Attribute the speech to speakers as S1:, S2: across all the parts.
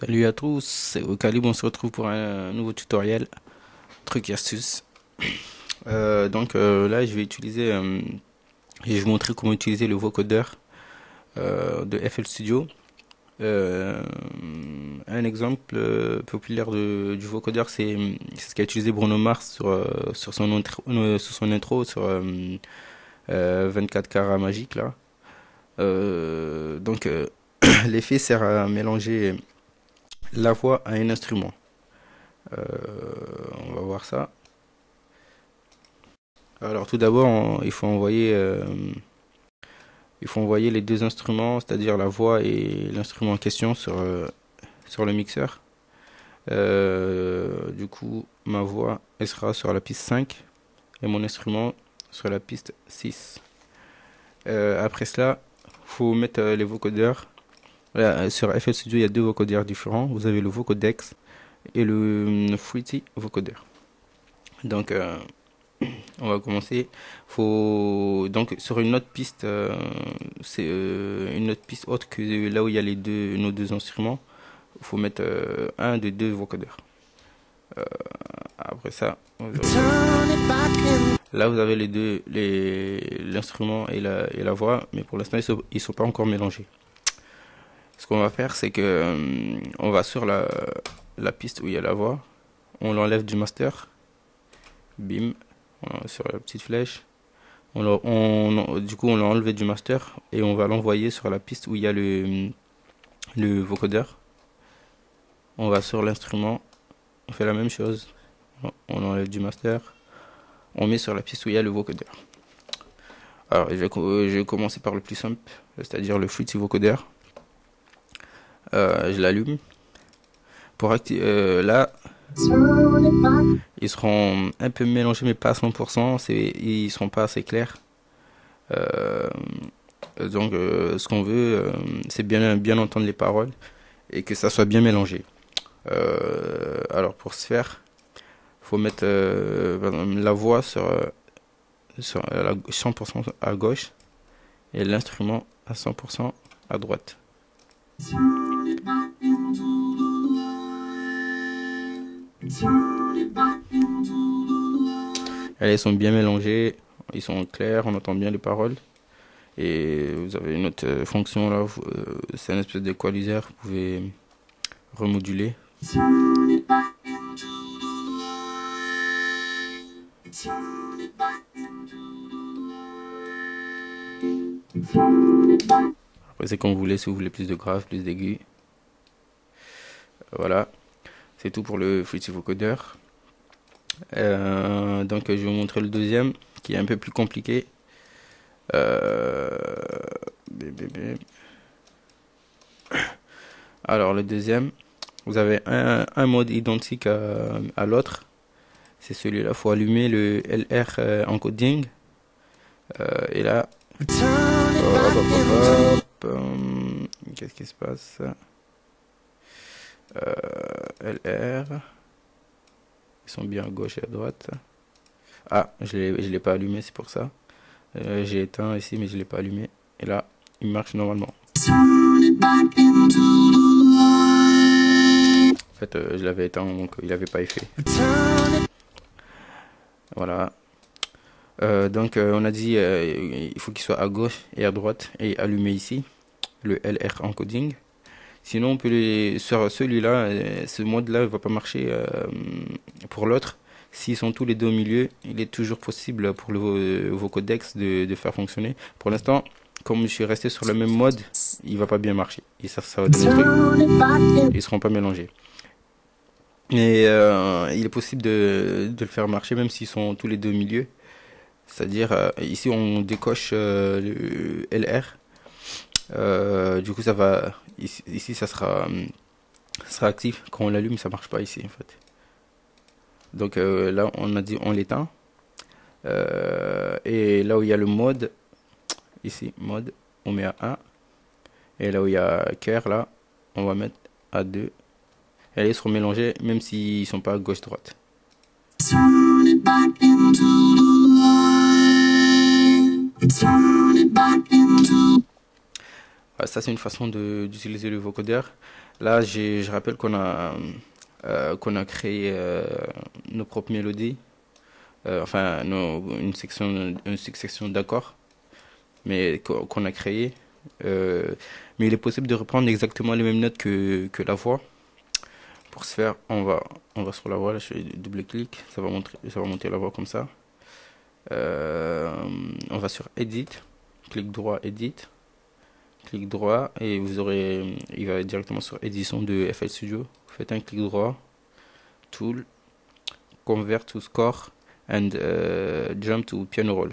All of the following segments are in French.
S1: Salut à tous, c'est Ocalib, on se retrouve pour un nouveau tutoriel, truc et astuce. Euh, donc euh, là je vais utiliser, euh, je vais vous montrer comment utiliser le vocodeur euh, de FL Studio. Un exemple populaire de, du vocodeur c'est ce qu'a utilisé Bruno Mars sur, sur, son, intro, sur son intro sur 24 carats magique là. Donc l'effet sert à mélanger la voix à un instrument. Euh, on va voir ça. Alors tout d'abord, il faut envoyer, euh, il faut envoyer les deux instruments, c'est-à-dire la voix et l'instrument en question sur euh, le mixeur. Du coup, ma voix sera sur la piste 5 et mon instrument sur la piste 6. Euh, après cela, faut mettre les vocodeurs Voilà, sur FL Studio, il y a deux vocodeurs différents. Vous avez le Vocodex et le Fruity Vocoder. Donc, euh, on va commencer. Donc sur une autre piste, euh, c'est euh, une autre piste autre que là où il y a les deux nos deux instruments. Faut mettre euh, un des deux vocodeurs. Euh, après ça, là vous avez les deux, les l'instrument et la et la voix, mais pour l'instant ils ils sont pas encore mélangés. Ce qu'on va faire, c'est que euh, on va sur la, piste où il y a la voix, on l'enlève du master, bim, sur la petite flèche. Du coup, on l'a enlevé du master et on va l'envoyer sur la piste où il y a le, le vocodeur. On va sur l'instrument, on fait la même chose. On enlève du master, on met sur la piste où il y a le vocodeur. Alors, je vais, co- je vais commencer par le plus simple, c'est-à-dire le Fruity Vocoder. Euh, je l'allume. Pour acti- euh, là, ils seront un peu mélangés, mais pas à 100%. C'est, ils seront pas assez clairs. Euh, donc, ce qu'on veut, c'est bien, bien entendre les paroles et que ça soit bien mélangé. Alors, pour ce faire, faut mettre la voix sur, euh, sur la 100% à gauche et l'instrument à 100% à droite. Elles sont bien mélangées, ils sont clairs, on entend bien les paroles. Et vous avez une autre euh, fonction là, euh, c'est un espèce d'équaliseur, vous pouvez remoduler. Après c'est comme vous voulez, si vous voulez plus de graves, plus d'aigus. Voilà, c'est tout pour le Fruity Vocoder. Euh, donc je vais vous montrer le deuxième qui est un peu plus compliqué. Euh. Alors le deuxième, vous avez un, un mode identique à, à l'autre. C'est celui-là, il faut allumer le LR euh, encoding. Euh, et là, hum, qu'est-ce qui se passe? LR. Ils sont bien à gauche et à droite. Ah, je je l'ai pas allumé, c'est pour ça. Euh, j'ai éteint ici, mais je l'ai pas allumé. Et là, il marche normalement. En fait, euh, je l'avais éteint, donc il n'avait pas effet. Voilà. Euh, donc, on a dit, il faut qu'il soit à gauche et à droite et allumé ici, le LR encoding. Sinon, on peut les, sur celui-là, euh, ce mode-là ne va pas marcher euh, pour l'autre. S'ils sont tous les deux au milieu, il est toujours possible pour vo- vos codecs de, faire fonctionner. Pour l'instant, comme je suis resté sur le même mode, il va pas bien marcher. Et ça. Ils seront pas mélangés. Et euh, il est possible de, le faire marcher même s'ils sont tous les deux au milieu. C'est-à-dire, euh, ici, on décoche euh, le LR. Euh, du coup, ça va. Ici, ça sera, ça sera actif. Quand on l'allume, ça marche pas ici, en fait. Donc euh, là, on a dit on l'éteint. Euh, et là où il y a le mode, ici, mode, on met à 1. Et là où il y a care, là, on va mettre à 2. Et ils seront mélangés, même s'ils sont pas gauche-droite. Voilà, ça c'est une façon d'utiliser le vocodeur. Là, je rappelle qu'on a, euh, qu'on a créé euh, nos propres mélodies, euh, enfin une section, une succession d'accords, mais qu'on a créé. Euh, mais il est possible de reprendre exactement les mêmes notes que, que la voix. Pour ce faire, on va, on va sur la voix, je fais double-clic, ça va ça va monter la voix comme ça. Euh, on va sur Edit, clic droit Edit, clic droit et vous aurez, il va directement sur édition de FL Studio. Vous faites un clic droit, Tool, Convert to Score and euh, Jump to Piano Roll.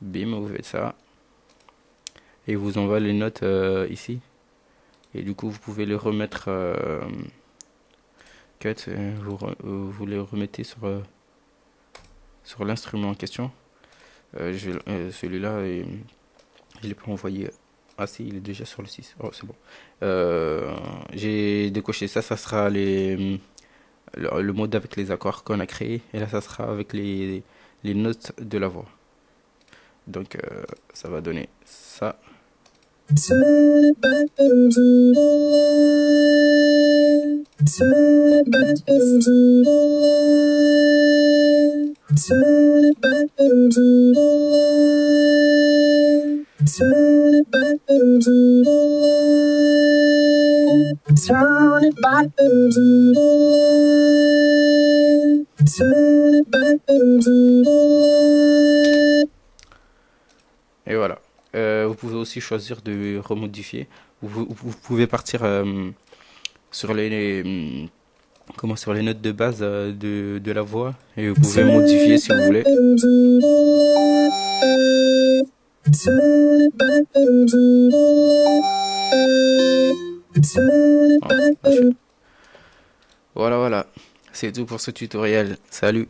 S1: Bim, vous faites ça et vous envoie les notes euh, ici. Et du coup, vous pouvez les remettre euh, cut, vous, vous les remettez sur sur l'instrument en question. Celui-là, euh, je l'ai pas envoyé. Ah si, il est déjà sur le 6. Oh, c'est bon. Euh, J'ai décoché ça, ça sera les, le, mode avec les accords qu'on a créé. Et là, ça sera avec les, les notes de la voix. Donc, euh, ça va donner ça. Et voilà. Euh, vous pouvez aussi choisir de remodifier. Vous, pouvez partir euh, sur les, hum, comment sur les notes de base euh, de, de la voix et vous pouvez modifier si vous voulez. Voilà, voilà. C'est tout pour ce tutoriel. Salut.